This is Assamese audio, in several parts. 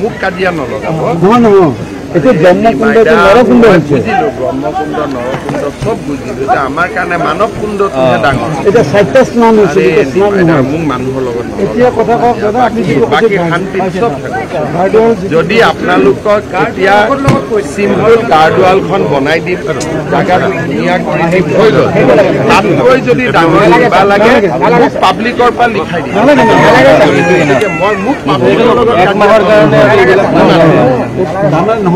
মোক কাজিয়া নলগাব। নহয় নহয়। এতিয়া ব্ৰহ্মকুণ্ড এতিয়া নৰকুণ্ড মই হৈছে বুজিলো ব্ৰহ্মকুণ্ড নৰকুণ্ড চব বুজিলো। এতিয়া আমাৰ কাৰণে মানৱ কুণ্ডটোহে ডাঙৰ। এতিয়া চাৰিটা স্নান হৈছে আৰে এতিয়া স্নান এতিয়া নহয়। মোক মানুহৰ লগত। এতিয়া কথা কওক দাদা আপুনি কৈছে বাকী চব যিটো যদি আপোনালোকক এতিয়া চিম্পুল গাৰ্ডৱালখন বনাই দিম জাগাটো ধুনীয়া কৰি দিম হৈ গ'ল তাতকৈ যদি ডাঙৰ কিবা লাগে মোক পাব্লিকৰ পৰা লিখাই দিম গতিকে মই মোক পাব্লিকৰ লগত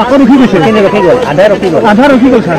আকৌ ৰখি গৈছে ৰখি গ'ল আধা ৰখি গ'ল আধা ৰখি গ'ল ছাৰ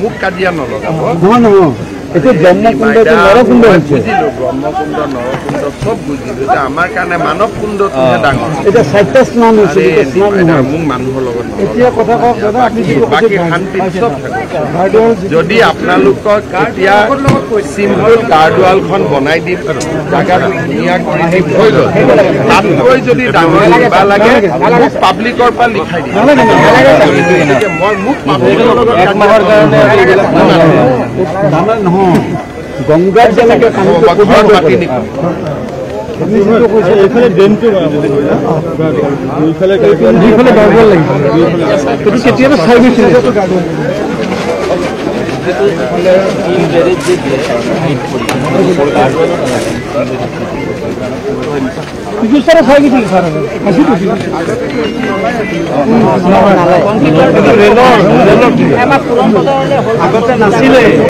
মোক কাজিয়া নলগাব এতিয়া ব্ৰহ্মকুণ্ড এতিয়া নৰকুণ্ড মই হৈছে। বুজিলো ব্ৰহ্মকুণ্ড নৰকুণ্ড চব বুজিলো। এতিয়া আমাৰ কাৰণে মানৱ কুণ্ডটোহে ডাঙৰ। এতিয়া চাৰিটা স্নান হৈছে মোক মানুহৰ লগত। এতিয়া কথা কওক দাদা আপুনি বাকী চব যিটো যদি আপোনালোকক এতিয়া চিম্পুল গাৰ্ডৱালখন বনাই দিম জাগাটো ধুনীয়া কৰি দিম হৈ গ'ল তাতকৈ যদি ডাঙৰ কিবা লাগে মোক পাব্লিকৰ পৰা লিখাই দিম গতিকে মই মোক পাব্লিকৰ লগত নহয়। গংগাত যেনেকে কামটো এইফালে ড্ৰেইনটো দুইফালে গাৰ্ডৱাল লাগিব সেইটো কেতিয়াবা চাই গৈছিলে গৈছিলে ৰেলৰ আগতে নাছিলে।